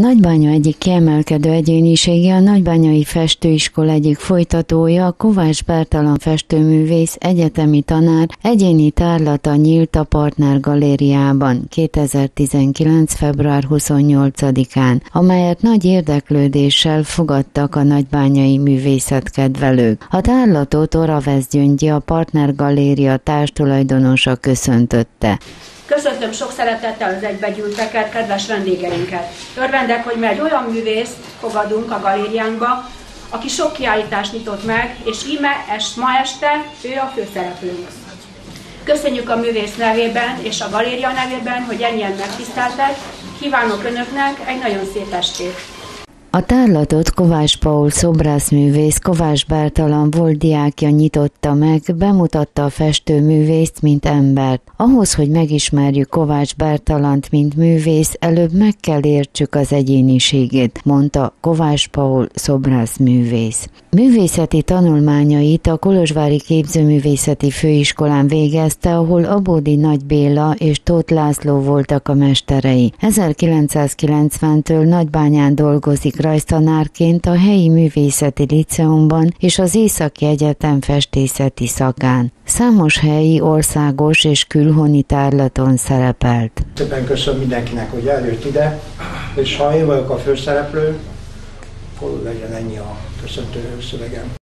Nagybánya egyik kiemelkedő egyénisége a Nagybányai Festőiskola egyik folytatója, Kovács Bertalan festőművész, egyetemi tanár, egyéni tárlata nyílt a Partner Galériában 2019. február 28-án, amelyet nagy érdeklődéssel fogadtak a nagybányai művészetkedvelők. A tárlatot Oravesz Gyöngyi, a Partner Galéria társtulajdonosa köszöntötte. Köszöntöm sok szeretettel az egybegyűlteket, kedves vendégeinket. Örvendek, hogy mi egy olyan művészt fogadunk a galériánkba, aki sok kiállítást nyitott meg, és íme est, ma este ő a főszereplőnk. Köszönjük a művész nevében és a galéria nevében, hogy ennyien megtiszteltek. Kívánok Önöknek egy nagyon szép estét! A tárlatot Kovács Paul szobrászművész Kovács Bertalan volt diákja nyitotta meg, bemutatta a festőművészt, mint embert. Ahhoz, hogy megismerjük Kovács Bertalant, mint művész, előbb meg kell értsük az egyéniségét, mondta Kovács Paul szobrászművész. Művészeti tanulmányait a Kolozsvári Képzőművészeti Főiskolán végezte, ahol Abódi Nagy Béla és Tóth László voltak a mesterei. 1990-től Nagybányán dolgozik rajztanárként a helyi művészeti liceumban és az Északi Egyetem festészeti szakán. Számos helyi, országos és külhoni tárlaton szerepelt. Szépen köszönöm mindenkinek, hogy eljött ide, és ha én vagyok a főszereplő, akkor legyen ennyi a köszöntő szövegem.